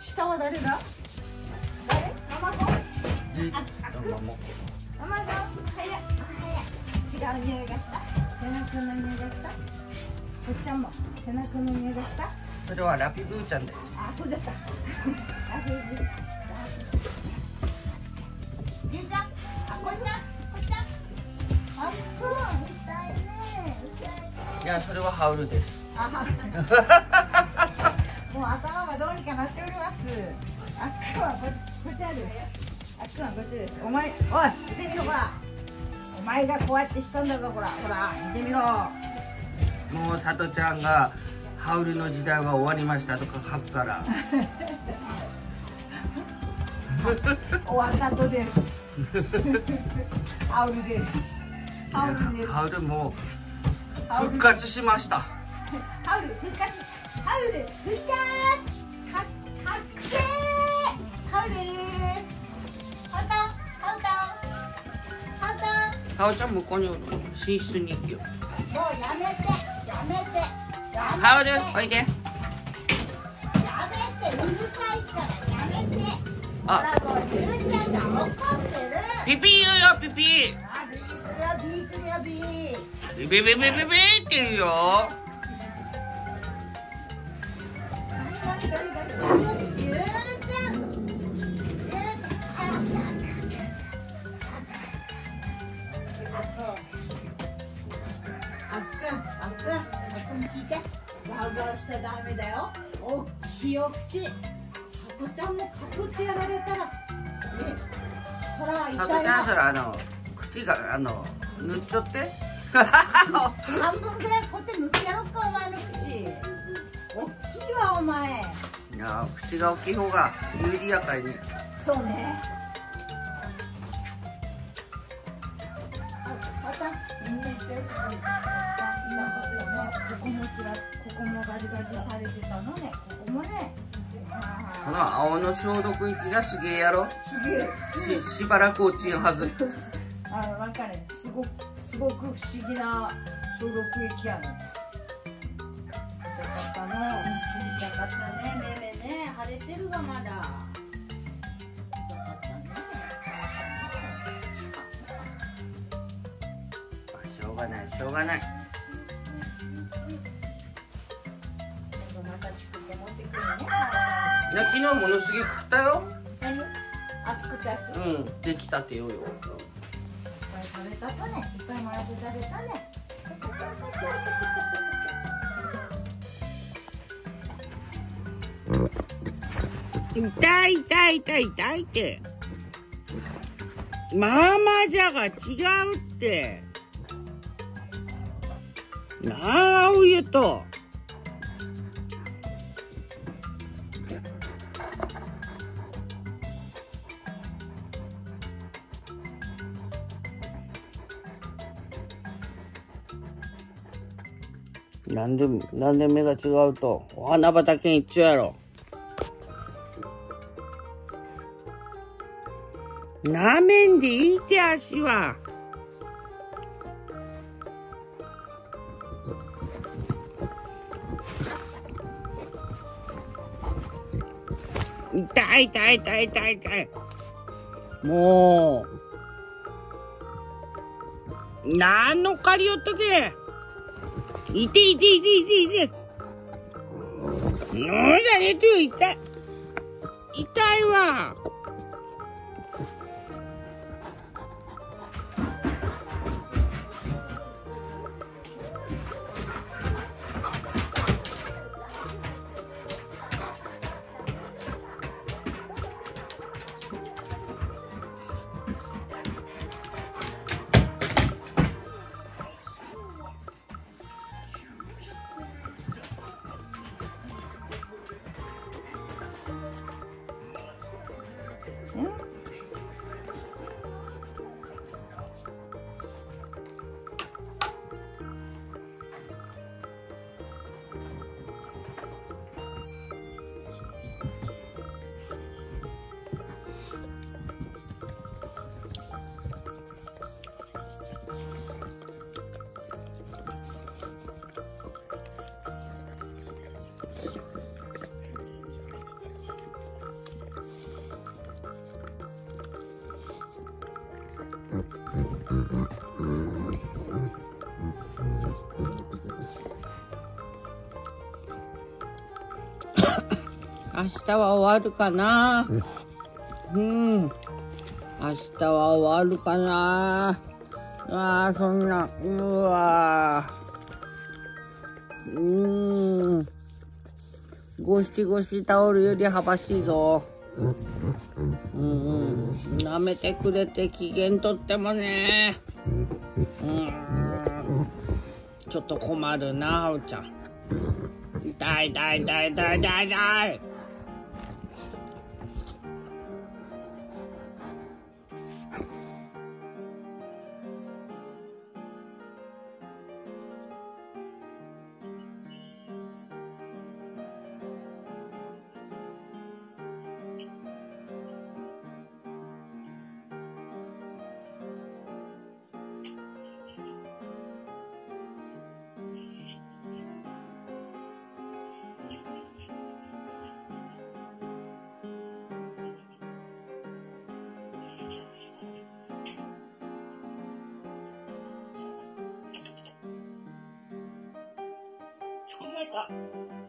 下は誰だ誰卵あ、あく違う匂いがした背中の匂いがした？こっちゃんも背中の匂いがした？それはラピブーちゃんですあ、そうだった。あ、そうです。ゆうちゃん、あ、こんちゃん、こんちゃん。あっくん、痛いね。痛いね。いやそれはハウルですもう頭がどうにかなっております。あっくんはここちらです。あっくんはこっちです。お前、おい、見てみろほら。お前がこうやってしたんだぞほら、ほら、見てみろ。もうさとちゃんがハウルの時代は終わりましたとか書くから終わった後です。ハウルです。ハウルです。ハウルも復活しましたハウル復活ハウル復活か覚醒ハウタンタオちゃん向こうにおる寝室に行くよ。もうやめてやめておいで。やめてうるさいからやめて。あ。ほらもうゆうちゃんが怒ってる。ピピ言うよピピあビーするよビビー。ビビビビビビって言うよおっきいお口。さとちゃんもかぶってやられたら。えほら痛いさとちゃんなそれあの口があの塗っちゃって。半分ぐらいこうやって塗ってやろっかお前の口。おっきいわお前。いや口が大きい方が有利やかいにそうねらここもガジガジされてたのねここもねこあの青の消毒液がすげえやろーすげえししばらく落ちんはず あのなんかねすごくすごく不思議な消毒液やの。よかったの。よかったね。めめね腫れてるがまだ。よかったね。しょうがないしょうがないや昨日ものすげえ食ったよ何？あ作ったやつ。いっうんできたてよよぱい食べたとね。いっぱいもらって食べたね。痛い痛い痛い痛いってママじゃが違うってなあ青湯となんでなんで目が違うとお花畑に一緒やろなめんでいいって足は。痛い痛い痛い痛い痛い。もう。なんの借りよっとけ。いていていていていて。なんだねと痛い。痛いわ。ね。明日は終わるかな？うん。明日は終わるかな？ああ、そんな、うわうーん。ゴシゴシタオルより幅しいぞ。うんうん。舐めてくれて機嫌とってもね。うん。ちょっと困るな、はうちゃん。痛い痛い痛い痛い痛い痛い。捕まえ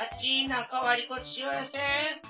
あっち、なんか割りこっちよやせ。